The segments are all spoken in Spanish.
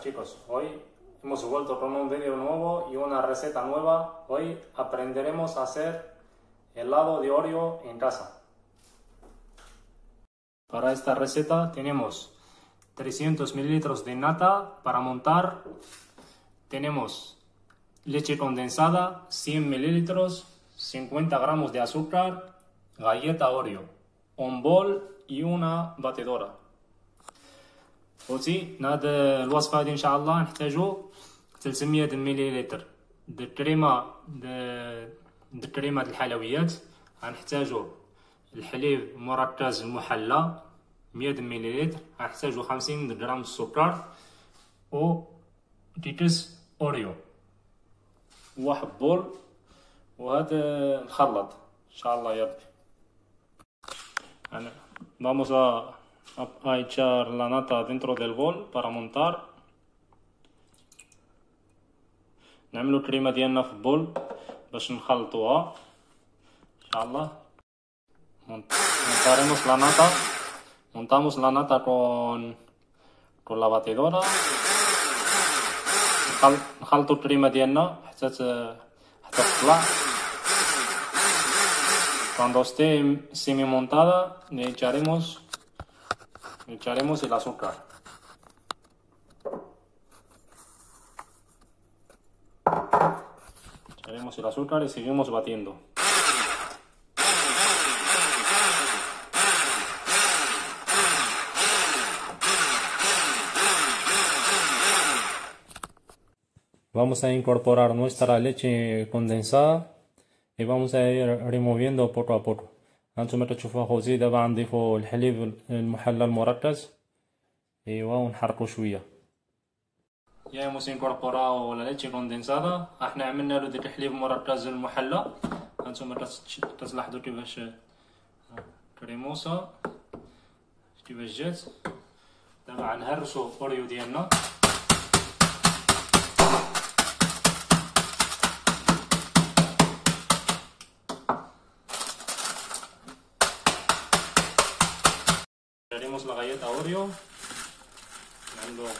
Chicos. Hoy hemos vuelto con un vídeo nuevo y una receta nueva. Hoy aprenderemos a hacer helado de Oreo en casa. Para esta receta tenemos 300 mililitros de nata para montar. Tenemos leche condensada, 100 mililitros, 50 gramos de azúcar, galleta Oreo, un bol y una batedora. خوتي نهاد الوصفة هذه إن شاء الله نحتاجو 300 مليلتر. د الكريمة د الكريمة الحلويات غنحتاجو الحليب مركز المحلى 100 مليلتر غنحتاجو 50 غرام السكر و كيكس أوريو. واحد بول وهذا نخلط إن شاء الله يا ربي. vamos a a echar la nata dentro del bol para montar نعملو الكريمة ديالنا في البول باش نخلطوها ان شاء الله montaremos la nata montamos la nata con con la batidora نخلطو الكريمة ديالنا حتى حتى تطلع cuando esté semi montada le echaremos echaremos el azúcar. Echaremos el azúcar y seguimos batiendo. Vamos a incorporar nuestra leche condensada y vamos a ir removiendo poco a poco. هانتوما كتشوفوا اخوتي دابا غنضيفو الحليب المحلى المركز. ايوا ونحركو شوية. يا hemos incorporado la leche condensada إحنا عملنا له ديك الحليب المركز المحلى. هانتوما كتلاحظوا كيفاش؟ كريموسا. كيفاش جات؟ دابا غنهرسو اوريو ديالنا.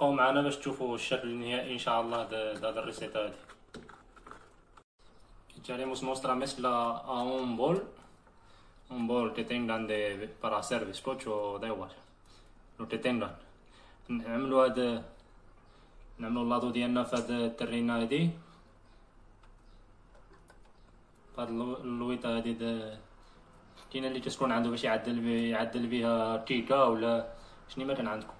بقاو معنا باش تشوفوا الشكل النهائي إن شاء الله هاد الريسيتا هادي echaremos nuestra mezcla a un bol. Un bol que tengan de para hacer bizcocho da igual lo que tengan. نعملو هاد نعملو اللاطو ديالنا في هاد الترينه هادي هاد اللويطه هادي كاينة اللي كتكون عنده باش يعدل يعدل بها كيكه ولا شنو ما كان عندكم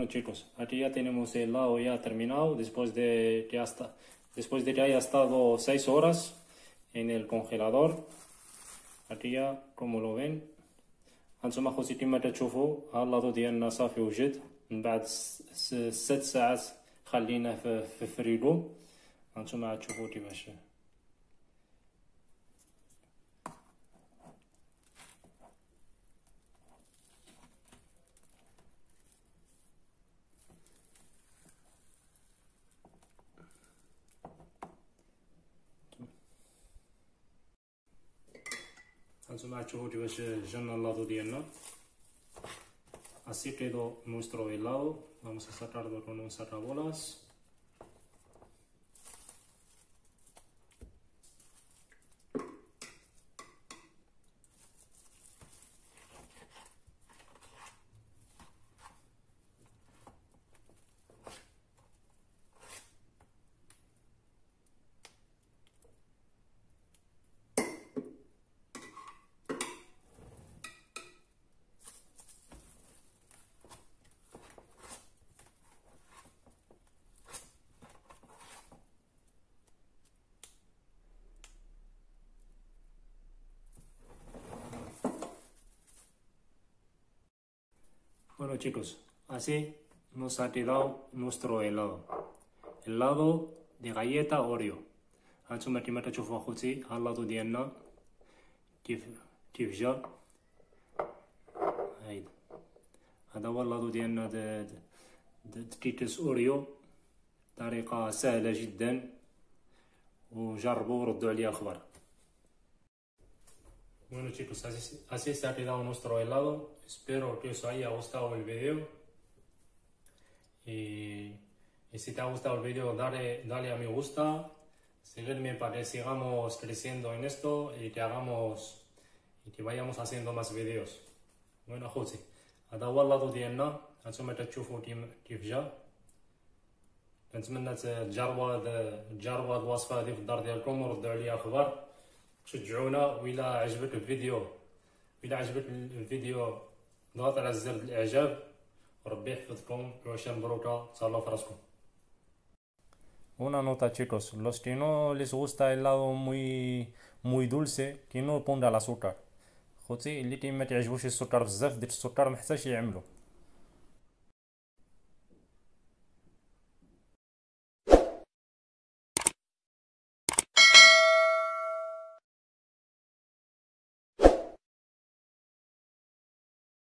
Bueno chicos, aquí ya tenemos el helado ya terminado después de que hasta después de que haya estado 6 horas en el congelador. Aquí ya como lo ven هانتوما خوتي كما كتشوفوا ها اللاطو ديالنا صافي وجد من بعد ست ساعات خليناه في, في فريغو هانتوما غتشوفوا كيفاش Insomma, ci voglio ver ya al lado de Así quedó nuestro helado. Vamos a sacarlo con un sacabolas. Bueno chicos, así nos ha quedado nuestro helado. Helado de galleta Oreo. هانتوما كيما كتشوفوا اخوتي ها اللاطو ديالنا كيف كيف جا هايدا هذا هو اللاطو ديالنا كيكس اوريو طريقة سهلة جدا وجربوا وردوا عليا الخبر Bueno chicos, así, así se ha quedado nuestro helado. Espero que os haya gustado el video. Y, y si te ha gustado el video, dale, dale a me gusta. Seguirme para que sigamos creciendo en esto y que hagamos y que vayamos haciendo más videos. Bueno اخوتي هذا هو اللادو ديالنا هانتوما كتشوفوا كيف جا كنتمنى تجربوا هاد تجربوا هاد الوصفه هادي في الدار ديالكم وردوا عليا اخبار شجعونا وإلا عجبك الفيديو. إلا عجبك الفيديو ضغط على زر الإعجاب. وربي يحفظكم. وعشان مبروكة تهلاو في راسكم Una nota chicos, los que no les gusta el helado muy muy dulce, que no ponga el azúcar. خوتي اللي كيما تعجبوش السكر بزاف ديك السكر محتاجش يعملو